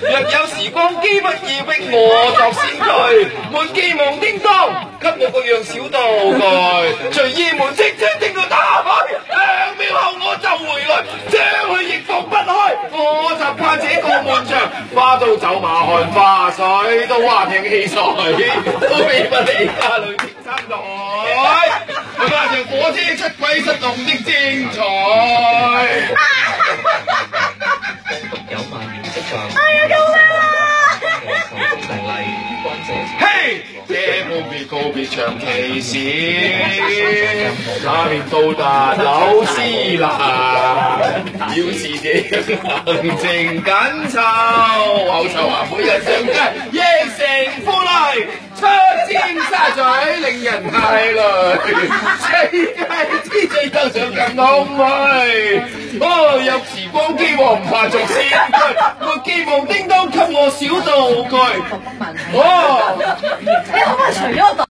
若有时光机，不要逼我作仙去。门既望叮当，给我个样小道具，随意门即将听个打开，两秒后我就回来，将佢亦放不开。我习惯这个门上，花都走马看，花水都华亭戏水，都比不起家里的三代。马上火车出轨失踪的精彩，有万年不散。嘿，这告别告别长期视，下面到达柳丝啦，要自己行情紧凑。好彩啊，每日上街夜成富丽，出尖沙咀令人太累，世界之最都想更浪去，我有时光机，唔怕做先驱，我机望丁。個小道具，哇！你可唔可以除咗？